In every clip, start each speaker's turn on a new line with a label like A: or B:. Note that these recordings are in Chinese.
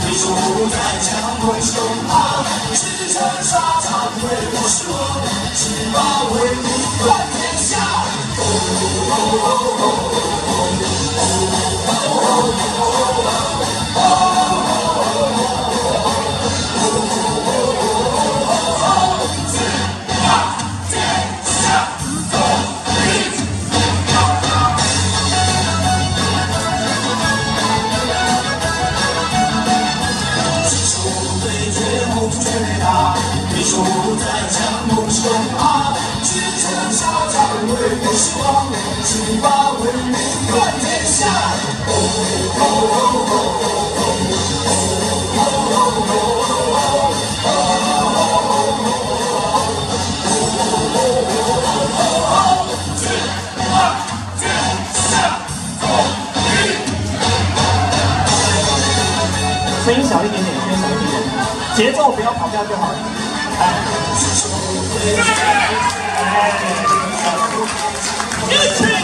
A: 你说不再强梦胸膛，赤诚沙场对我说。七八为民冠天下。哦哦哦哦声音小一点点，声音小一点点，节奏不要跑掉就好了。来。一起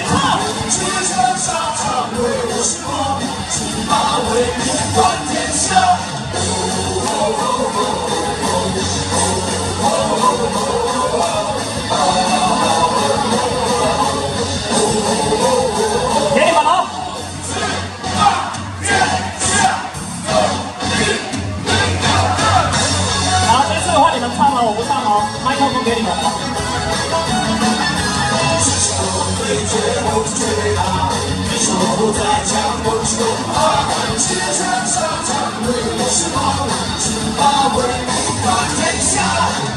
A: 冠天下。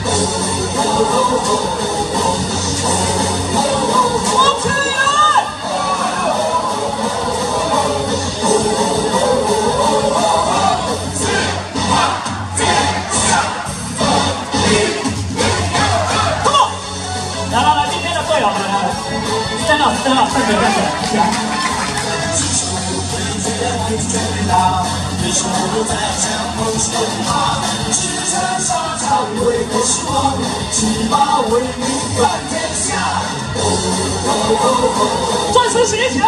A: 哦哦哦哦哦哦哦来来来，今天的队友，来，站到站到站起来站起来。为什么不再向梦说？只身上，是，天下。钻石星辰。